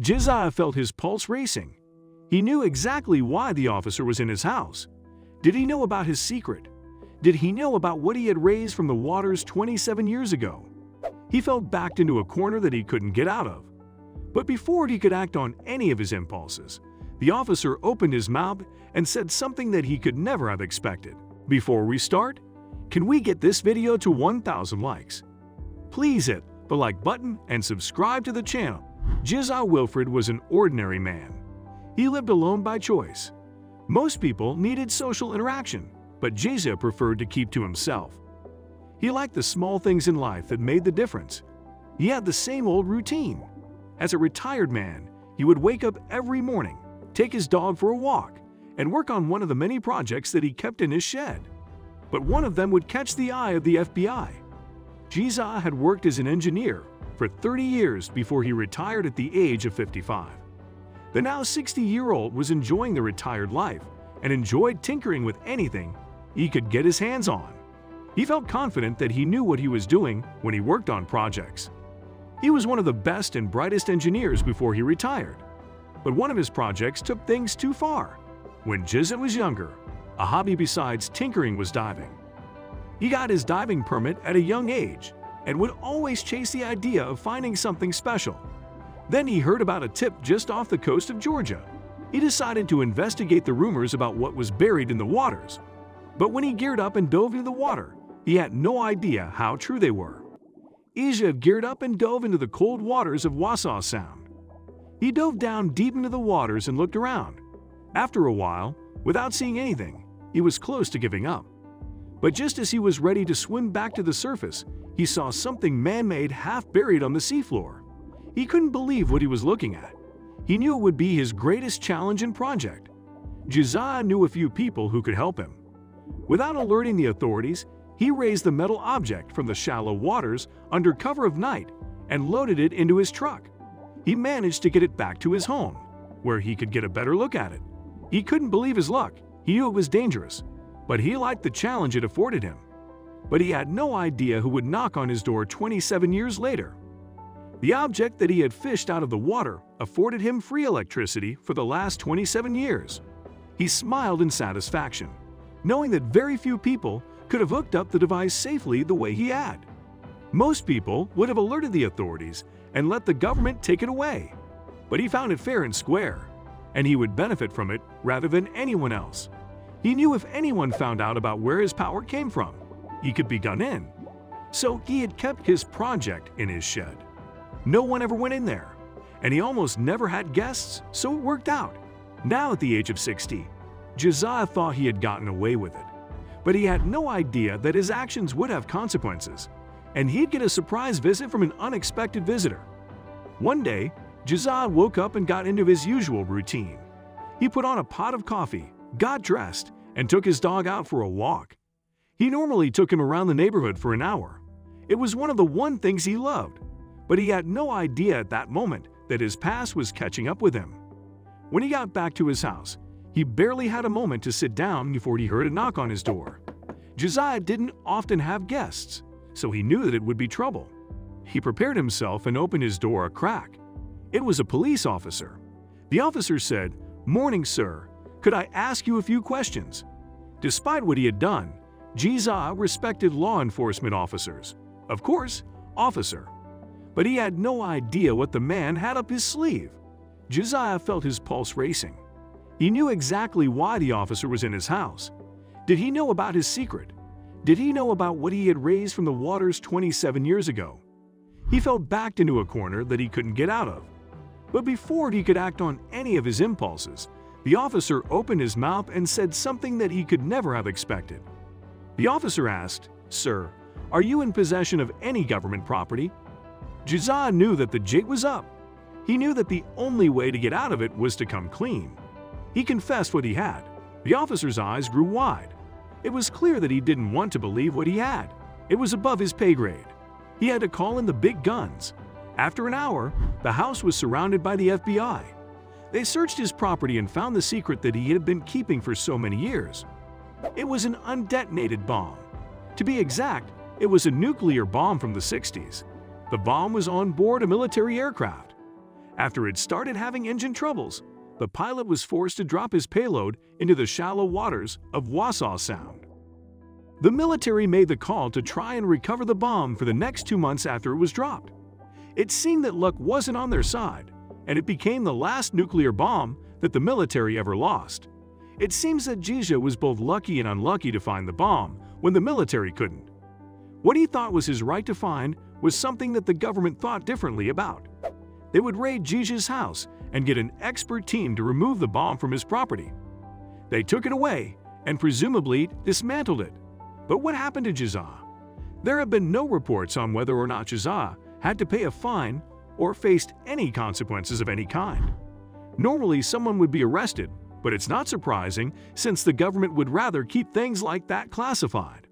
Josiah felt his pulse racing. He knew exactly why the officer was in his house. Did he know about his secret? Did he know about what he had raised from the waters 27 years ago? He felt backed into a corner that he couldn't get out of. But before he could act on any of his impulses, the officer opened his mouth and said something that he could never have expected. Before we start, can we get this video to 1,000 likes? Please hit the like button and subscribe to the channel. Josiah Wilfred was an ordinary man. He lived alone by choice. Most people needed social interaction, but Josiah preferred to keep to himself. He liked the small things in life that made the difference. He had the same old routine. As a retired man, he would wake up every morning, take his dog for a walk, and work on one of the many projects that he kept in his shed. But one of them would catch the eye of the FBI. Josiah had worked as an engineer for 30 years before he retired at the age of 55. The now 60-year-old was enjoying the retired life and enjoyed tinkering with anything he could get his hands on. He felt confident that he knew what he was doing when he worked on projects. He was one of the best and brightest engineers before he retired. But one of his projects took things too far. When Josiah was younger, a hobby besides tinkering was diving. He got his diving permit at a young age and would always chase the idea of finding something special. Then he heard about a tip just off the coast of Georgia. He decided to investigate the rumors about what was buried in the waters. But when he geared up and dove into the water, he had no idea how true they were. Josiah geared up and dove into the cold waters of Wassaw Sound. He dove down deep into the waters and looked around. After a while, without seeing anything, he was close to giving up. But just as he was ready to swim back to the surface, he saw something man-made half buried on the seafloor. He couldn't believe what he was looking at. He knew it would be his greatest challenge and project. Josiah knew a few people who could help him. Without alerting the authorities, he raised the metal object from the shallow waters under cover of night and loaded it into his truck. He managed to get it back to his home, where he could get a better look at it. He couldn't believe his luck. He knew it was dangerous, but he liked the challenge it afforded him. But he had no idea who would knock on his door 27 years later. The object that he had fished out of the water afforded him free electricity for the last 27 years. He smiled in satisfaction, knowing that very few people could have hooked up the device safely the way he had. Most people would have alerted the authorities and let the government take it away. But he found it fair and square, and he would benefit from it rather than anyone else. He knew if anyone found out about where his power came from, he could be gun in. So he had kept his project in his shed. No one ever went in there, and he almost never had guests, so it worked out. Now at the age of 60, Josiah thought he had gotten away with it. But he had no idea that his actions would have consequences, and he'd get a surprise visit from an unexpected visitor. One day, Josiah woke up and got into his usual routine. He put on a pot of coffee, got dressed, and took his dog out for a walk. He normally took him around the neighborhood for an hour. It was one of the one things he loved, but he had no idea at that moment that his past was catching up with him. When he got back to his house, he barely had a moment to sit down before he heard a knock on his door. Josiah didn't often have guests, so he knew that it would be trouble. He prepared himself and opened his door a crack. It was a police officer. The officer said, Morning, sir. Could I ask you a few questions? Despite what he had done, Josiah respected law enforcement officers. Of course, officer. But he had no idea what the man had up his sleeve. Josiah felt his pulse racing. He knew exactly why the officer was in his house. Did he know about his secret? Did he know about what he had raised from the waters 27 years ago? He felt backed into a corner that he couldn't get out of. But before he could act on any of his impulses, the officer opened his mouth and said something that he could never have expected. The officer asked, Sir, are you in possession of any government property? Josiah knew that the jig was up. He knew that the only way to get out of it was to come clean. He confessed what he had. The officer's eyes grew wide. It was clear that he didn't want to believe what he had. It was above his pay grade. He had to call in the big guns. After an hour, the house was surrounded by the FBI. They searched his property and found the secret that he had been keeping for so many years. It was an undetonated bomb. To be exact, it was a nuclear bomb from the 60s. The bomb was on board a military aircraft. After it started having engine troubles, the pilot was forced to drop his payload into the shallow waters of Wassaw Sound. The military made the call to try and recover the bomb for the next two months after it was dropped. It seemed that luck wasn't on their side, and it became the last nuclear bomb that the military ever lost. It seems that Josiah was both lucky and unlucky to find the bomb when the military couldn't. What he thought was his right to find was something that the government thought differently about. They would raid Josiah's house and get an expert team to remove the bomb from his property. They took it away and presumably dismantled it. But what happened to Josiah? There have been no reports on whether or not Josiah had to pay a fine or faced any consequences of any kind. Normally, someone would be arrested, but it's not surprising since the government would rather keep things like that classified.